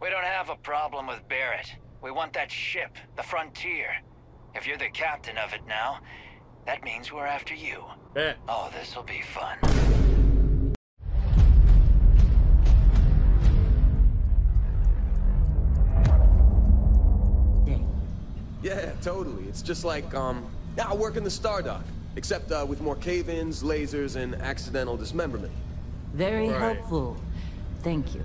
We don't have a problem with Barrett. We want that ship, the Frontier. If you're the captain of it now, that means we're after you. Bet. Oh, this'll be fun. Yeah, totally. It's just like, um, yeah, I work in the Stardock. Except, uh, with more cave-ins, lasers, and accidental dismemberment. Very Right. helpful. Thank you.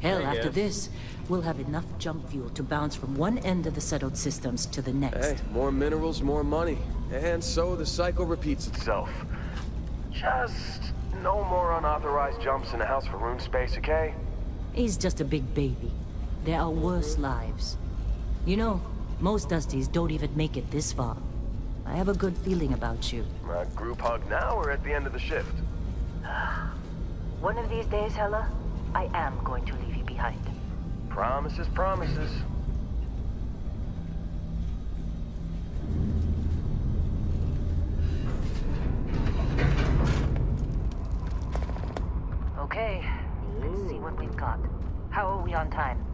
Hell, I after guess. this, we'll have enough jump fuel to bounce from one end of the settled systems to the next. Hey, more minerals, more money. And so the cycle repeats itself. Just no more unauthorized jumps in the house for room space, okay? He's just a big baby. There are worse lives. You know, most Dusties don't even make it this far. I have a good feeling about you. Uh, group hug now or at the end of the shift? One of these days, Heller, I am going to leave you behind. Promises, promises. Okay, let's see what we've got. How are we on time?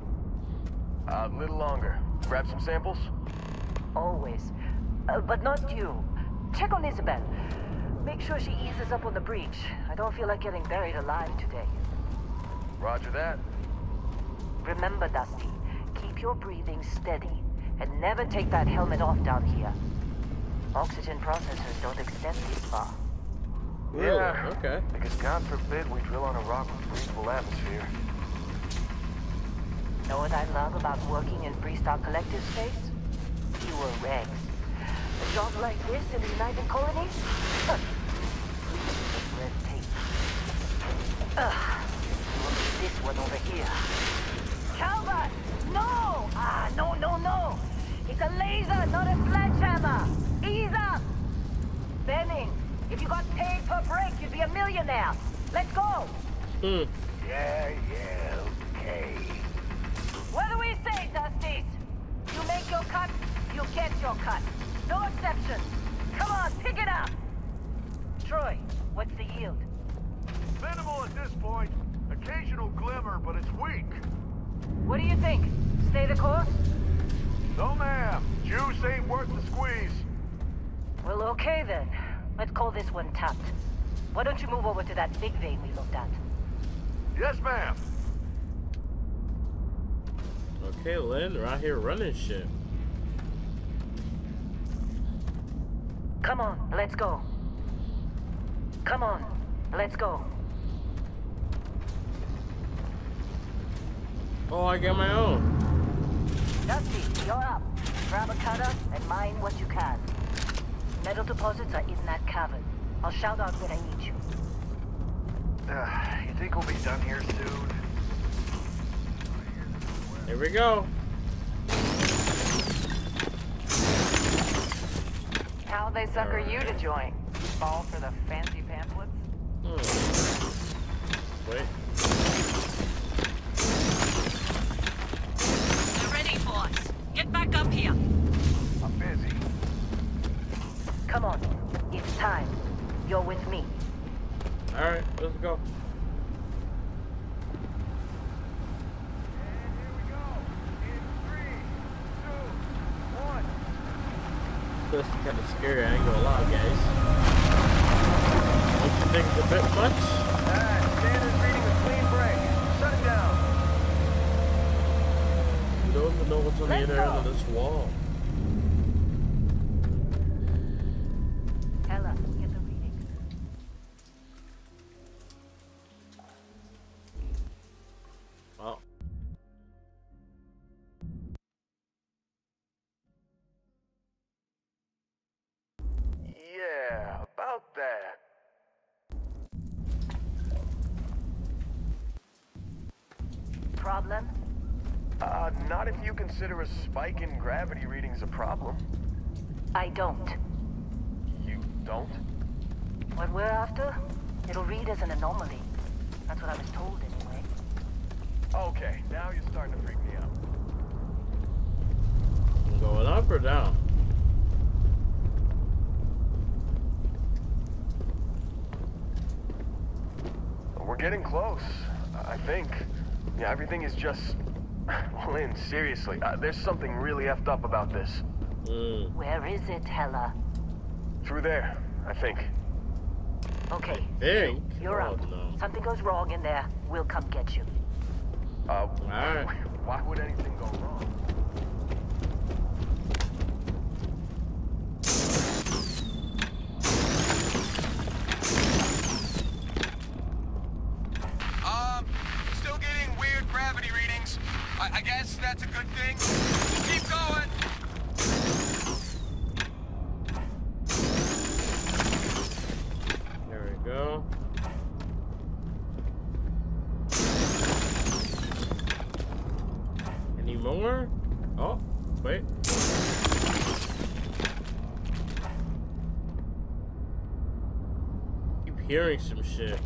A little longer. Grab some samples? Always. Uh, but not you. Check on Isabel. Make sure she eases up on the breach. I don't feel like getting buried alive today. Roger that. Remember, Dusty, keep your breathing steady and never take that helmet off down here. Oxygen processors don't extend this far. Really? Yeah. Okay. Because God forbid we drill on a rock with breathable atmosphere. Know what I love about working in Freestar Collective space? Fewer regs. A job like this in the United Colonies? Huh. Red tape. Ugh. Look at this one over here. Calvert! No! Ah, no, no, no! It's a laser, not a sledgehammer! Ease up! Benning, if you got paid per break, you'd be a millionaire. Let's go! Hmm. Yeah, yeah, okay. What do we say, Dusties? You make your cut, you get your cut. No exceptions. Come on, pick it up. Troy, what's the yield? Minimal at this point. Occasional glimmer, but it's weak. What do you think? Stay the course? No, ma'am. Juice ain't worth the squeeze. Well, okay then. Let's call this one tapped. Why don't you move over to that big vein we looked at? Yes, ma'am. Okay, Lin, we're out here running shit. Come on, let's go. Come on, let's go. Oh, I get my own. Dusty, you're up. Grab a cutter and mine what you can. Metal deposits are in that cavern. I'll shout out when I need you. Uh, you think we'll be done here soon? Here we go. How they sucker you to join? Fall for the fancy pamphlets? Hmm. Wait. This is kind of scary. I ain't gonna lie, guys. Don't you think it's a bit much? Alright, standard reading clean break. Shut it down. We don't even know what's on the Let's other end of this wall. Spike in gravity readings a problem. I don't. You don't? What we're after, it'll read as an anomaly. That's what I was told anyway. Okay, now you're starting to freak me out. Going up or down? We're getting close, I think. Yeah, everything is just... Well, Lin, seriously, uh, there's something really effed up about this. Mm. Where is it, Heller? Through there, I think. Okay, Think? you're oh, up. no. Something goes wrong in there, we'll come get you. Uh, Alright. why would anything go wrong? Um, still getting weird gravity readings. I, I guess that's a good thing. Just keep going. There we go. Any more? Oh, wait. Keep hearing some shit.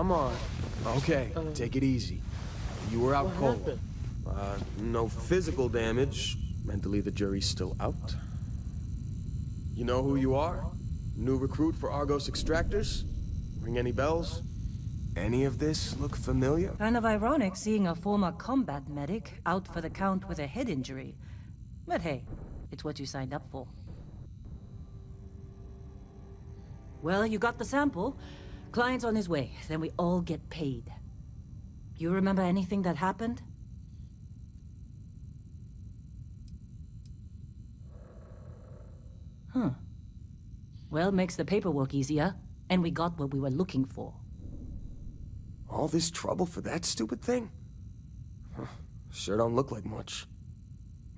Come on. Okay, take it easy. You were out What cold. happened? Uh, no physical damage. Mentally, the jury's still out. You know who you are? New recruit for Argos Extractors? Ring any bells? Any of this look familiar? Kind of ironic seeing a former combat medic out for the count with a head injury. But hey, it's what you signed up for. Well, you got the sample. Client's on his way, then we all get paid. You remember anything that happened? Huh. Well, makes the paperwork easier, and we got what we were looking for. All this trouble for that stupid thing? Huh, Sure don't look like much.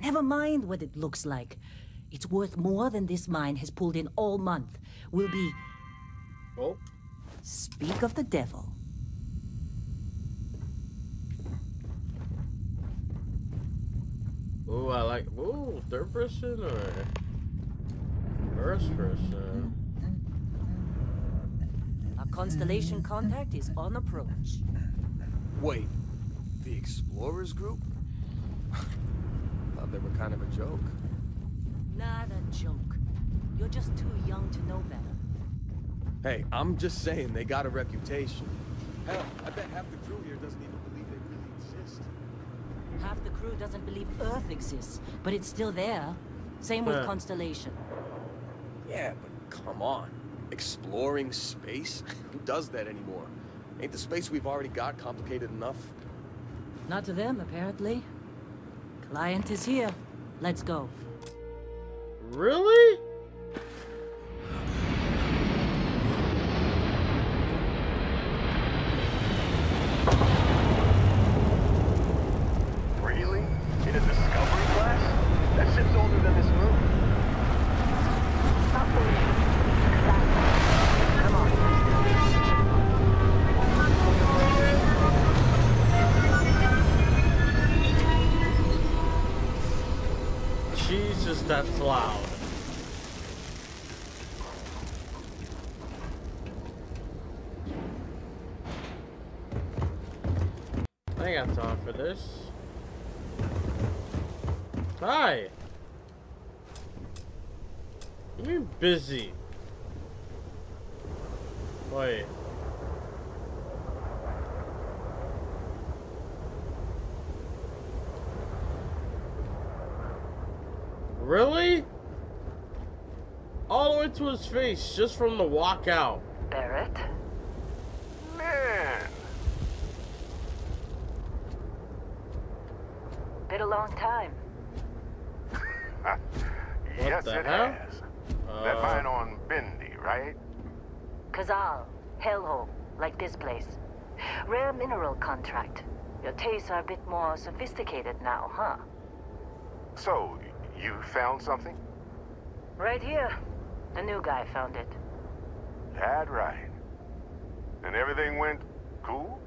Never mind what it looks like. It's worth more than this mine has pulled in all month. We'll be. oh, Speak of the devil. Ooh, I like. Ooh, third person or first person? A constellation contact is on approach. Wait, the Explorers group? Thought they were kind of a joke. Not a joke. You're just too young to know better. Hey, I'm just saying they got a reputation. Hell, I bet half the crew here doesn't even believe they really exist. Half the crew doesn't believe Earth exists, but it's still there. Same with Huh. Constellation. Yeah, but come on. Exploring space? Who does that anymore? Ain't the space we've already got complicated enough? Not to them, apparently. Client is here. Let's go. Really? Really? That's loud. I got time for this. Hi. You're busy? Wait. Really? All the way to his face just from the walkout. Barrett? Man, Been a long time. yes it hell? has. that Uh, mine on Bendy, right? Kazal. Hellhole. Like this place. Rare mineral contract. Your tastes are a bit more sophisticated now, huh? So, you found something? Right here. The new guy found it. That right. And everything went cool?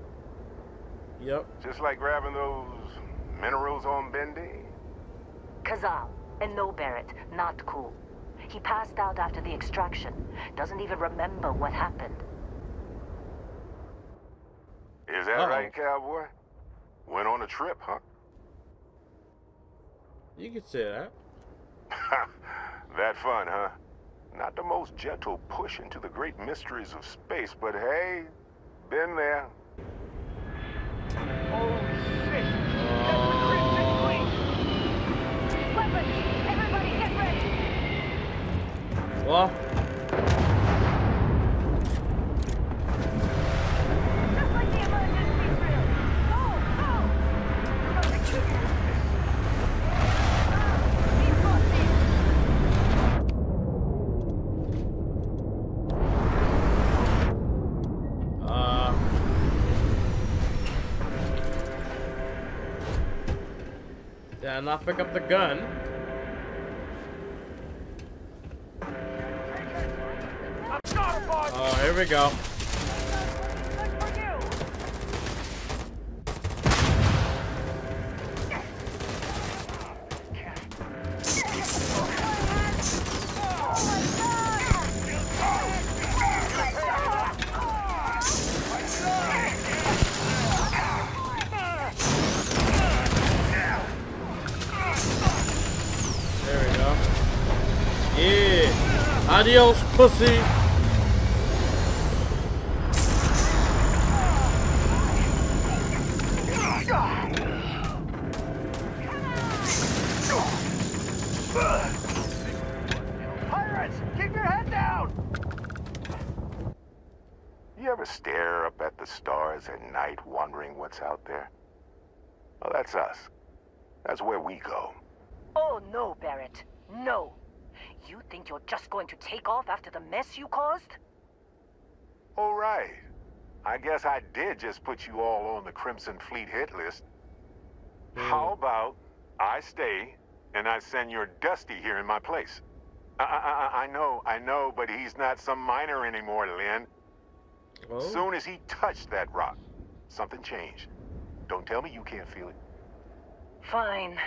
Yep. Just like grabbing those minerals on Bendy? Kazal. And no Barrett. Not cool. He passed out after the extraction. Doesn't even remember what happened. Is that Uh-oh. right, cowboy? Went on a trip, huh? You could say that. that fun, huh? Not the most gentle push into the great mysteries of space, but hey, been there. Oh, shit! That's the Crimson Queen! Weapons! Everybody get ready! Well, Did I not pick up the gun? I'm sorry, boss! Oh, here we go. Yeah. Adios, pussy. Pirates, keep your head down! You ever stare up at the stars at night wondering what's out there? Well, that's us. That's where we go. Oh, no, Barrett. No. You think you're just going to take off after the mess you caused? All right. I guess I did just put you all on the Crimson Fleet hit list. Hmm. How about I stay and I send your Dusty here in my place? I, I, I- I know, I know, but he's not some miner anymore, Lin. Oh. Soon as he touched that rock, something changed. Don't tell me you can't feel it. Fine.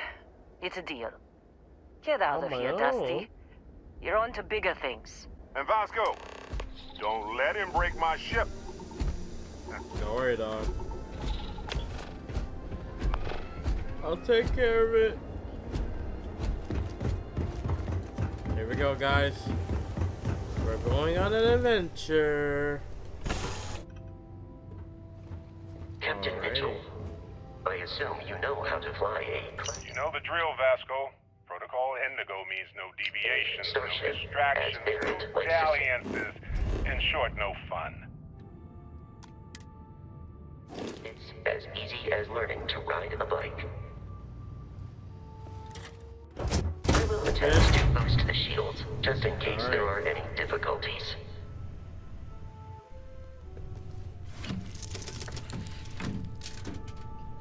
It's a deal. Get out Oh, of my here, own. Dusty. You're on to bigger things. And Vasco, don't let him break my ship. Don't worry, dog. I'll take care of it. Here we go, guys. We're going on an adventure. Captain Alright. Mitchell, I assume you know how to fly a cl- You know the drill, Vasco. Protocol Indigo means no deviations, no distractions, as no likes to say. dalliances. In short, no fun. It's as easy as learning to ride a bike. I will attempt to boost the shields, just in case there are any difficulties.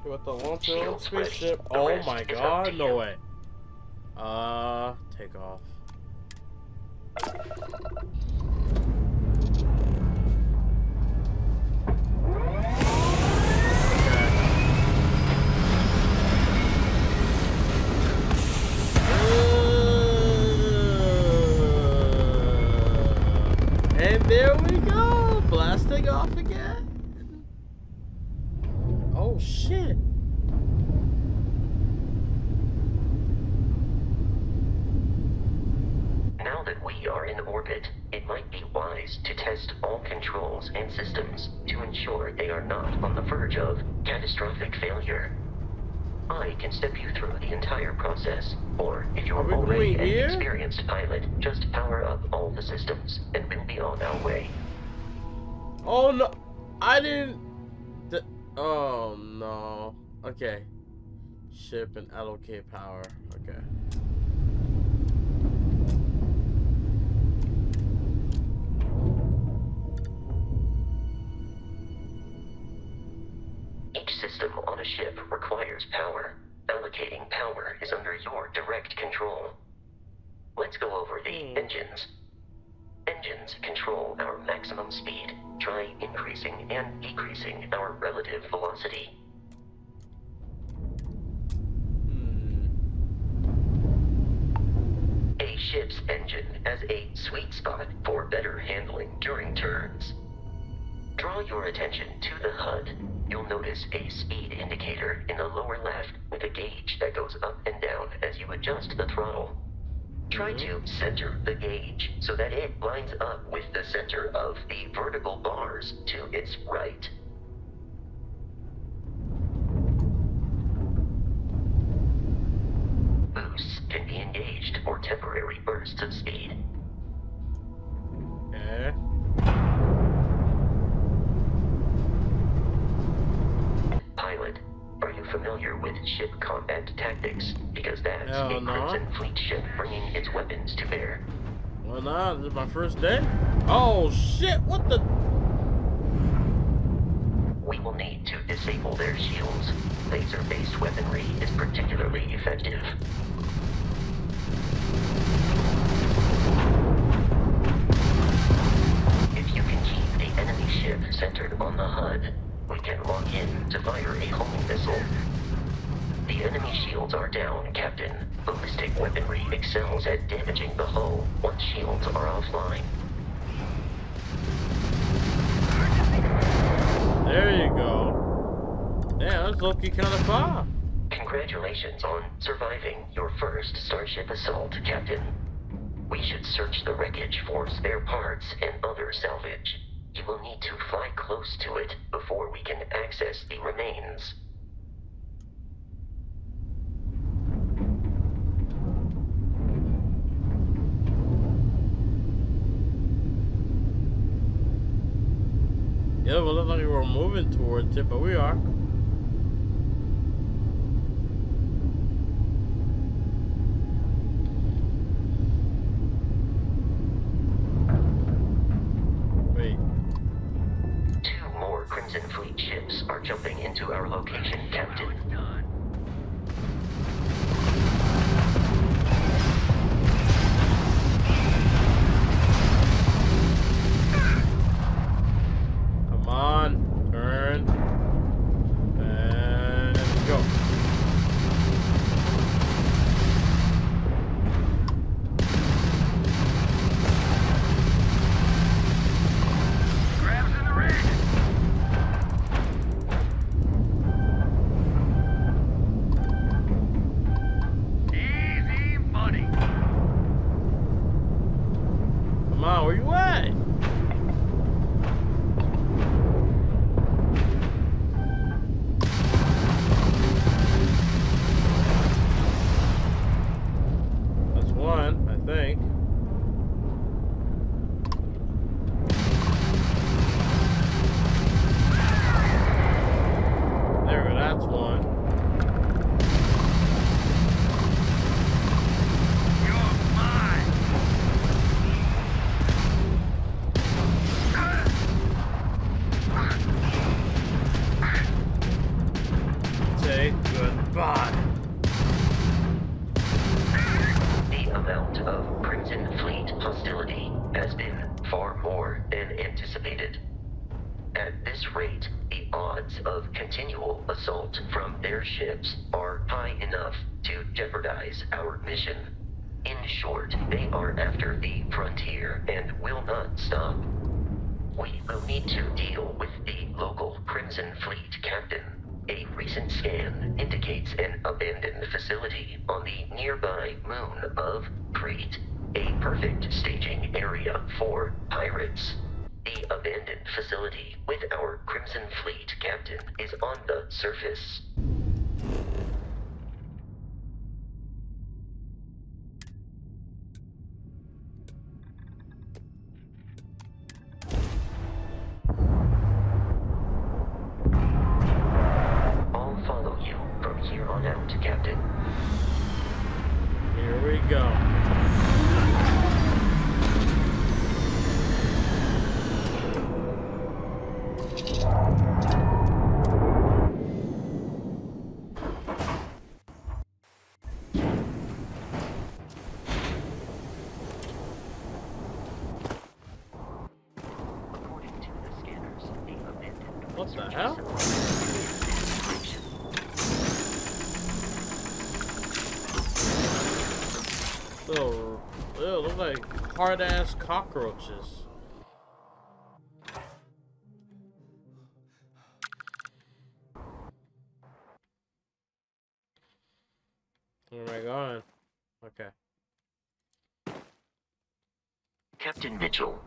With the launch your own Shields ready. spaceship. Oh my is up to god, no way. Uh, take off. And there we go, blasting off again. Oh shit. Now that we are in orbit, it might be wise to test all controls and systems to ensure they are not on the verge of catastrophic failure. I can step you through the entire process, or if you're already an here? experienced pilot, just power up all the systems and we'll be on our way. Oh no, I didn't. oh no. Okay. Ship and allocate power. Okay. Each system on a ship requires power. Allocating power is under your direct control. Let's go over the hmm. engines. Engines control our maximum speed. Try increasing and decreasing our relative velocity. Hmm. A ship's engine has a sweet spot for better handling during turns. Draw your attention to the HUD. You'll notice a speed indicator in the lower left with a gauge that goes up and down as you adjust the throttle. Try mm-hmm. to center the gauge so that it lines up with the center of the vertical bars to its right. Boosts can be engaged for temporary bursts of speed. Okay. Pilot, are you familiar with ship combat tactics? Because that's Hell a no. Crimson Fleet ship bringing its weapons to bear. Well, nah, this is my first day. Oh shit! What the? We will need to disable their shields. Laser-based weaponry is particularly effective. If you can keep the enemy ship centered on the HUD, we can lock in to fire a homing missile. The enemy shields are down, Captain. Ballistic weaponry excels at damaging the hull once shields are offline. There you go. Damn, that's looking kind of far. Congratulations on surviving your first Starship assault, Captain. We should search the wreckage for spare parts and other salvage. You will need to fly close to it before we can access the remains. Yeah, well, look like we're moving towards it, but we are. An abandoned facility on the nearby moon of Kreet, a perfect staging area for pirates. The abandoned facility with our Crimson Fleet captain is on the surface. Little, look like hard ass cockroaches. Oh Where am I going? Okay. Captain Mitchell.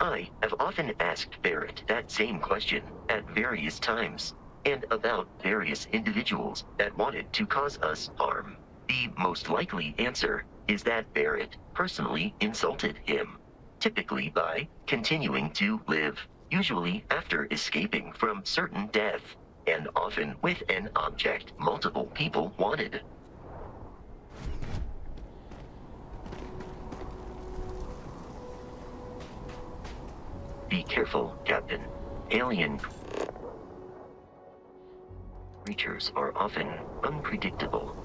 I have often asked Barrett that same question at various times, and about various individuals that wanted to cause us harm. The most likely answer is that Barrett personally insulted him, typically by continuing to live, usually after escaping from certain death, and often with an object multiple people wanted. Be careful, Captain. Alien creatures are often unpredictable.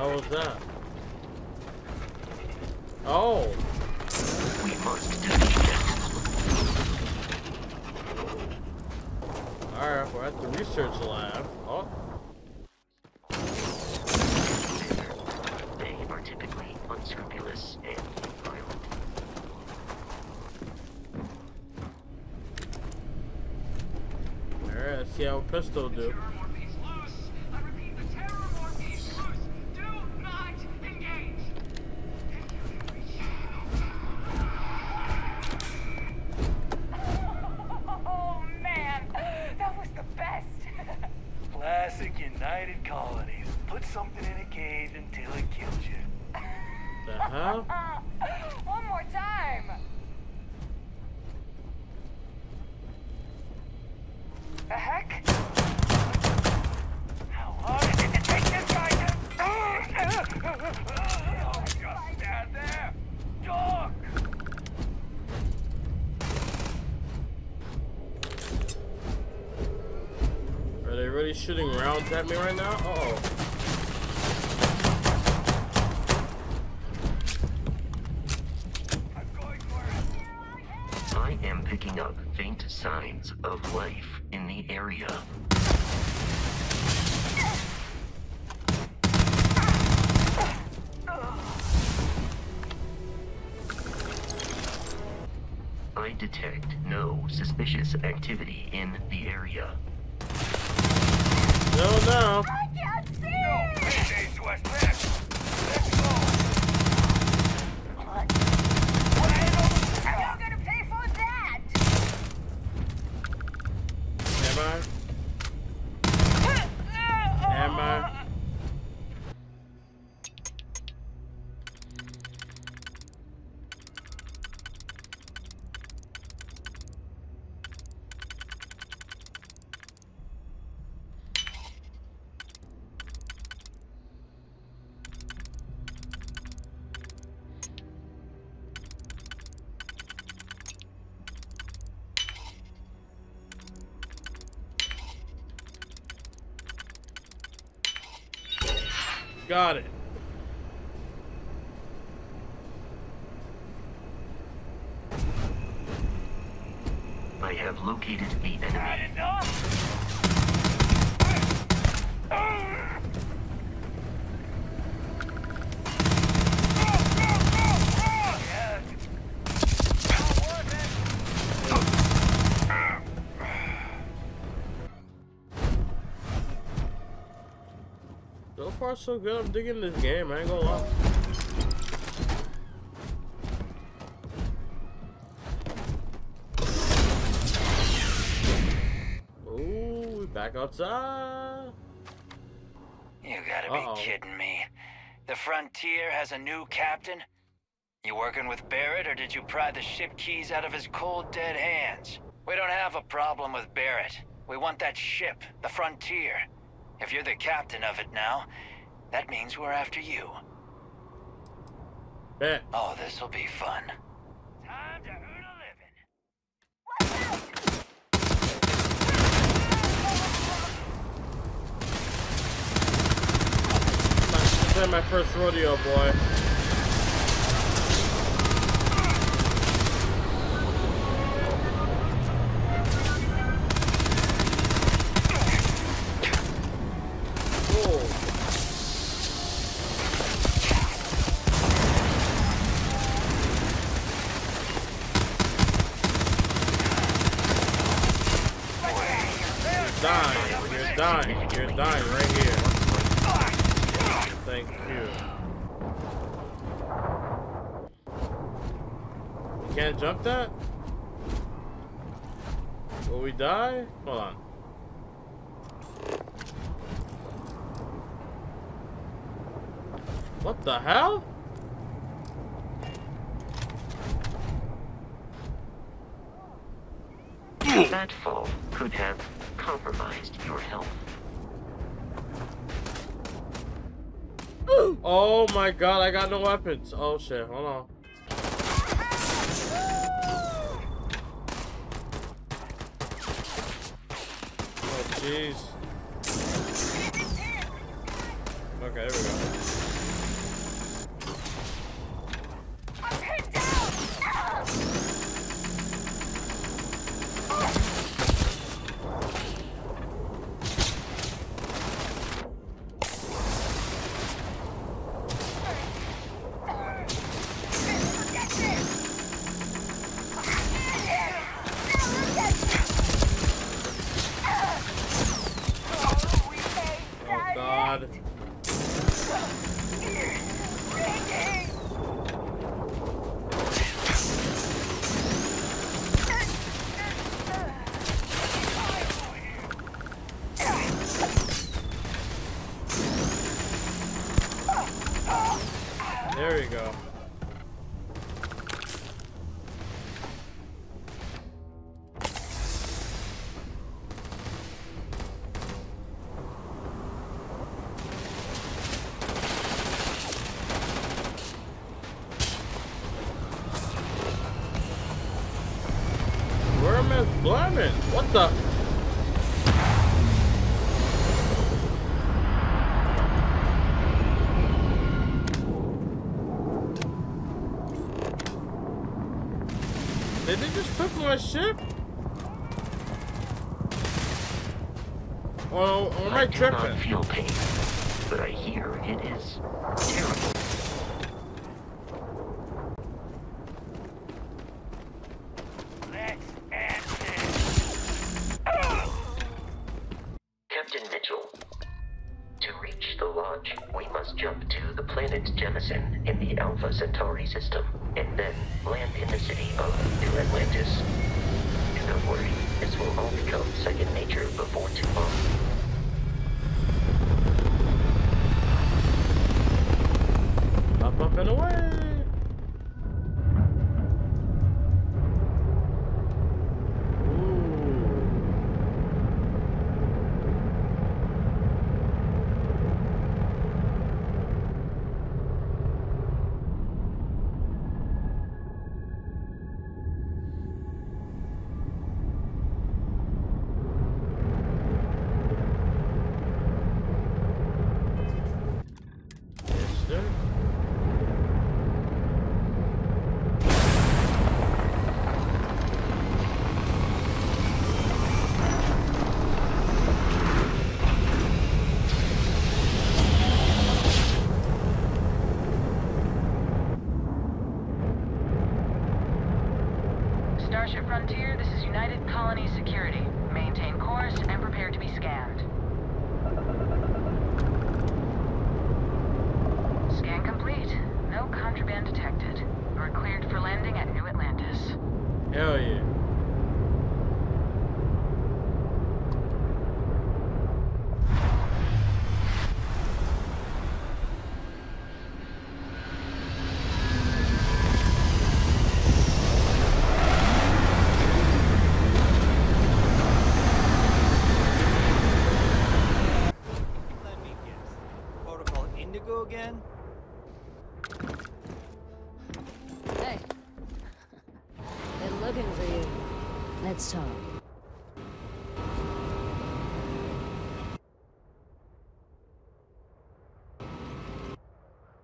Hell was that? Oh! We must. Alright, we're at the research lab. Oh, They are typically unscrupulous and violent. alright, let's see how pistol do. Oh man, that was the best. Classic United Colonies. Put something in a cage until it kills you. The hell? One more time. The heck? How hard is it to take this guy to... Oh, just stand there. Dog! Are they really shooting rounds at me right now? Uh oh. Area. Got it. I have located me. So good. I'm digging this game. I ain't gonna lie. Ooh, we back outside. You gotta Uh-oh. be kidding me. The Frontier has a new captain? You working with Barrett, or did you pry the ship keys out of his cold, dead hands? We don't have a problem with Barrett. We want that ship, the Frontier. If you're the captain of it now, that means we're after you. Bet. Oh, this'll be fun. Time to earn a living. This ain't my first rodeo, boy. Dying. You're dying. You're dying right here. Thank you. You can't jump that? Will we die? Hold on. What the hell? That fall could have compromised your health. Oh my god, I got no weapons. Oh shit, hold on. Oh jeez. Took my ship? Or, or am I I tripping? feel pain, but I hear it is terrible.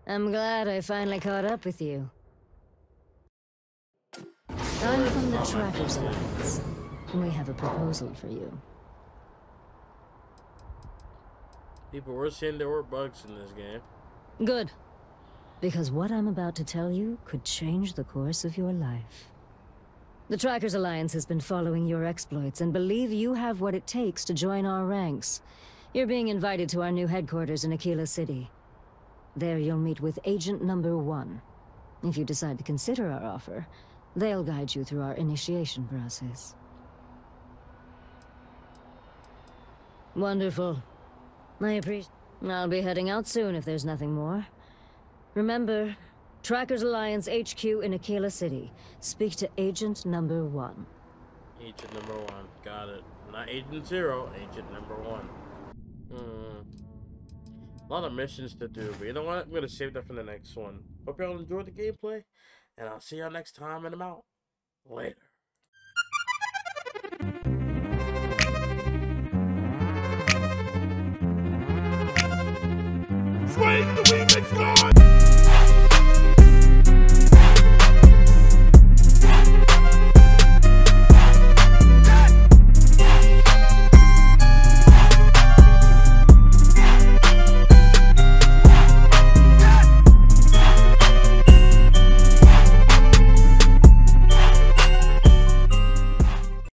I'm glad I finally caught up with you. I'm from the Trackers Alliance. We have a proposal for you. People were saying there were bugs in this game. Good. Because what I'm about to tell you could change the course of your life. The Trackers Alliance has been following your exploits and believe you have what it takes to join our ranks. You're being invited to our new headquarters in Akila City. There you'll meet with Agent Number One. If you decide to consider our offer, they'll guide you through our initiation process. Wonderful. I appreciate. I'll be heading out soon if there's nothing more. Remember, Trackers Alliance HQ in Akila City. Speak to Agent Number One. Agent number one. Got it. Not Agent Zero, Agent number one. A lot of missions to do, but you know what? I'm gonna save that for the next one. Hope y'all enjoyed the gameplay, and I'll see y'all next time, and I'm out. Later. The remix!